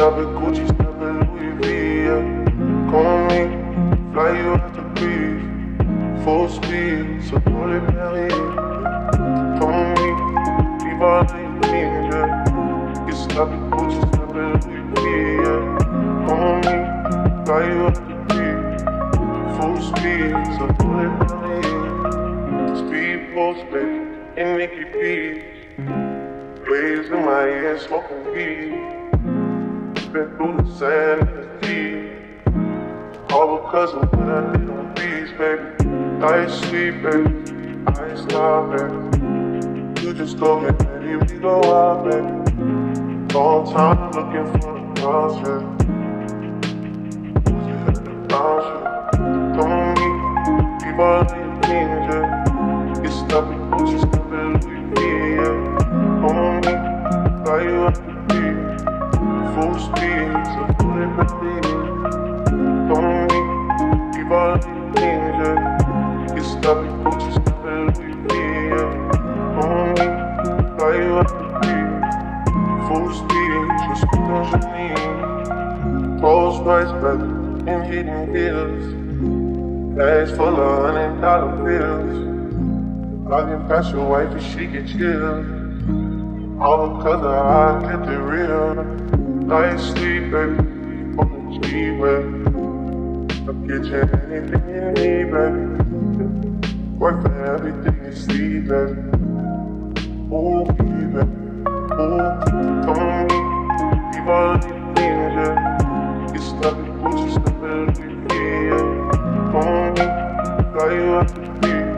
stop at Gucci, stop at Louis V, yeah. On me, fly you out to Greece. Full speed, so it Paris. Come on me, leave all of your things, yeah. You stop at Gucci, stop Louis V, yeah. On me, fly you out to Greece. Full speed, so pull it Paris. Speed post, baby, and Nicky. Waves in my ear, smoking weed. Been through the sand and the deep. All because of what I did on these, baby. I ain't sleep, baby. I ain't starving. You just go get ready, we go out, baby. Long time looking for the cross, yeah. Bounce, yeah. So pull it back Come on me, keep all your things, yeah. Get stuck with Gucci, stuck with Louis V, yeah. Come on me, you up the beat. Full speed, just put on your knees. Rolls Royce, baby, and hidden hills. Bags full of hundred dollar bills. I can pass your wife if she get chills. All because I kept it real. Night sleep, baby, on the G. I'll get you anything you baby. Work for everything you. Ooh, baby. Ooh, come on me. Leave all these things, in Gucci, stuck in Louis V, yeah. Come on me. Fly you up the beat.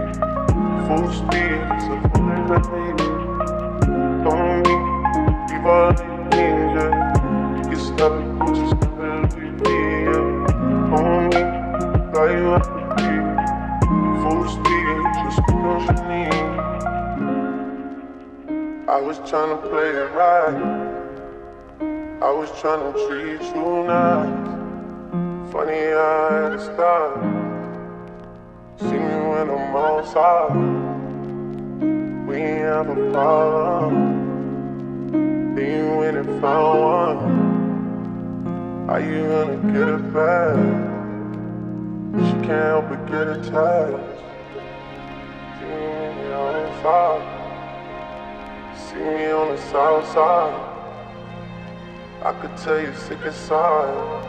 Full speed, that baby. Come on me. Leave all I was tryna play it right. I was tryna treat you nice. Funny I had to stop. See me when I'm outside. We ain't have a problem. Then you went and found one. How you gonna get it back? She can't help but get attached. See me when you're outside. See me on the south side. I could tell you sick inside.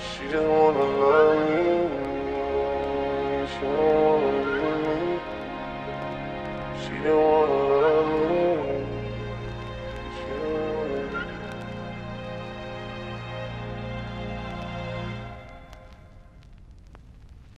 She just wanna love me. She don't wanna